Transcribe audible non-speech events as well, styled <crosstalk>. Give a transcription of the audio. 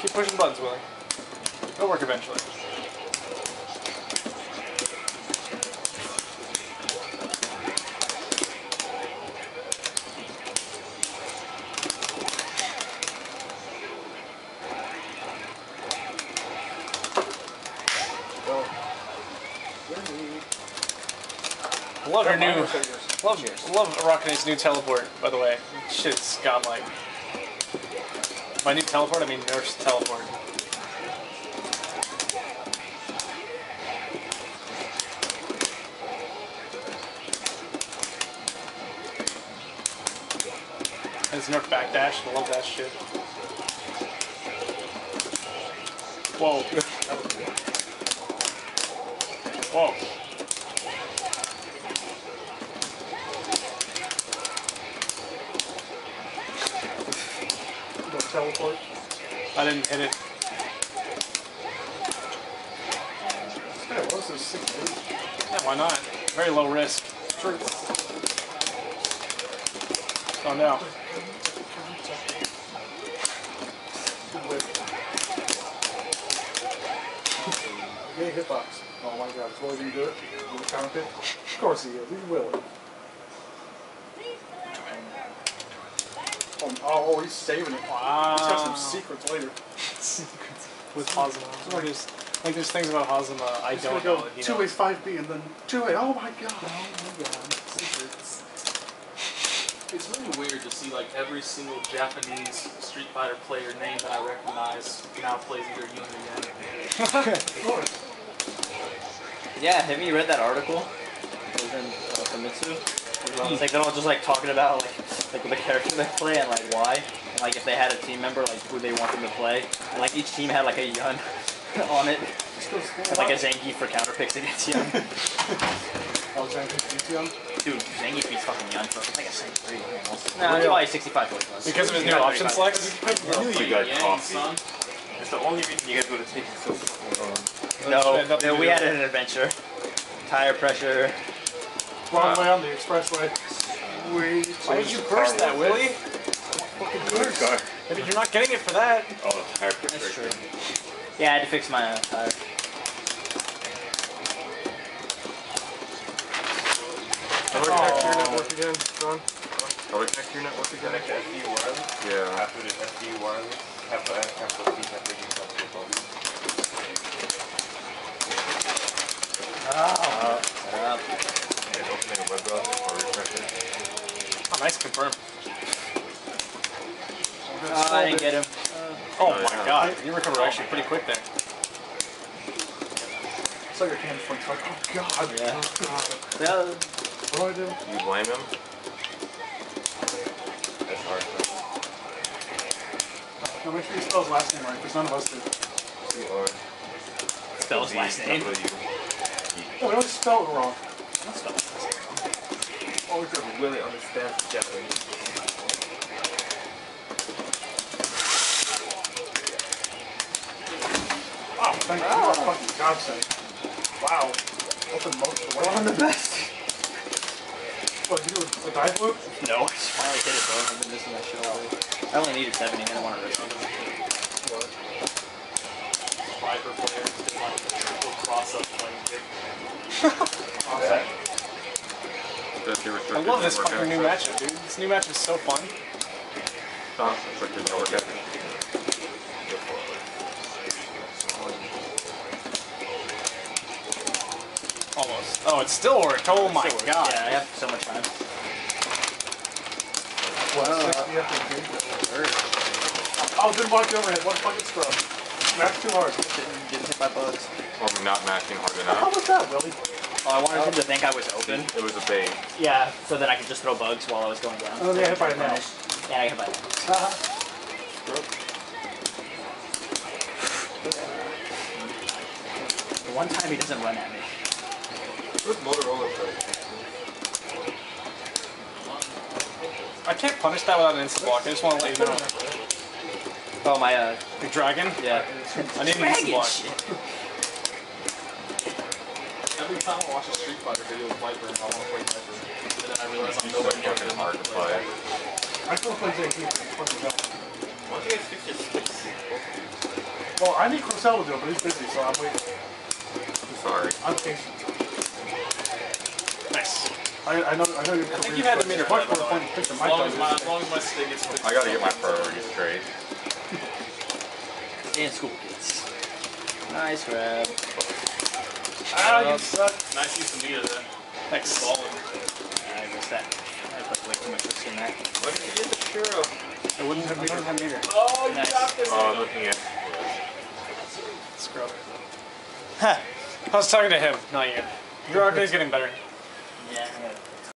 Keep pushing buttons, Willie. It'll work eventually. Love your new, love, love Arakune's new teleport. By the way, shit's godlike. My new teleport, I mean Nerf's teleport. His Nerf backdash, I love that shit. Whoa. <laughs> Whoa. Teleport. I didn't hit it. Yeah, what was this? Six eight. Yeah, why not? Very low risk. Oh no. Good whip. Hitbox. Oh my god, Willie gonna do it? Will he counter pick? Of course he is. He's Willie. Oh, oh, he's saving it. He's got some secrets later. <laughs> Secrets with Hazama. Like there's, like there's things about Hazama I don't gonna know. go that two knows. ways, five B, and then two A. Oh my god. Oh my god. Secrets. It's really weird to see like every single Japanese Street Fighter player name that I recognize now plays either Yun or Yang. Of course. Yeah, have you read that article? It was in uh, Famitsu. It's like they're all just like talking about like like the character they play and like why, and like if they had a team member like who they want them to play, and like each team had like a Yun <laughs> on it, and like a Zangief for counter picks against Yun. Alexander Etienne. Dude, Zangief beats fucking Yun for like a 73. almost. Nah, Nah, yeah. probably 65 points was. Because of his new option select? I knew you got Yang, coffee. son. It's the only reason you guys go to take so fucking long. No, no, we had an adventure. Tire pressure. Wrong way on the expressway. Sweet. Why did you burst that, Willie? Fucking Oh, curse. Maybe you're not getting it for that. Oh, the tire pressure. That's true. Yeah, I had to fix my uh, tire. How do connect to your network again, John? How do I connect to your network again? Connect to SD wireless. Yeah. After the SD wireless, have to have to see that they use that to phone. Uh, And open a web browser or refresh it. Oh, confirm. uh, I didn't get him. Oh Oh, my yeah. god, you recovered actually pretty quick there. Saw your hand flinch like, oh god. Yeah. Oh god. Yeah, What do I do? You blame him? That's hard. No, make sure you spell his last name right, because none of us did. C R spell his last name. W. No, we always spell it wrong. Oh, you really understand Japanese. Oh, thank you. Oh. fucking God's sake. Wow. Open most of the way. I'm the best. What, you do a dive loop? No, I just finally hit it though. I've been missing that shit all day. I only needed 70, I didn't want to risk it. Viper player did like a triple cross up playing kick. <laughs> Awesome. Does your I love this fucking new matchup, dude. This new matchup is so fun. It's like network. Almost. Oh, it still worked. Oh my god. Yeah, I have so much time. What, uh, 60 FP? Oh, didn't block the overhead. What fucking scrub. Smash too hard. Didn't, didn't hit my bugs. Or not matching hard How enough. was that, Willie? Oh, I wanted him to think I was open. It was a bait. Yeah, so that I could just throw bugs while I was going down. Oh, they hit by a nail. Yeah, I hit by a nail. The one time he doesn't run at me. What's Motorola? I can't punish that without an instant block. I just want to let you know. Oh, my, uh, Big dragon? yeah. I need an instant Dragon block. Shit. Every time I watch a Street Fighter video with Viper, I want to play Viper. And then I realize I'm nowhere near good fucking enough hard to to play play. I still play JP. Fucking hell. Why don't you guys fix your sticks? Well, I need Crosell to do it, but he's busy, so I'm waiting. Sorry. I'm patient. Nice. I, I know I know your I think you had the much meter more right, by the way. picture As my long as my, as long as my stick gets fixed. I gotta get my priorities straight. And school kids. Nice grab. Ah, you suck. Nice use of meter there. Thanks. Balling. I missed that. I put way too much in that. What did you get the Shiro? I wouldn't have meter. have meter. Oh, you Nice. got this. Oh, I'm looking at. Scrub. Huh. I was talking to him, not you. Your arcade is getting better. Yeah.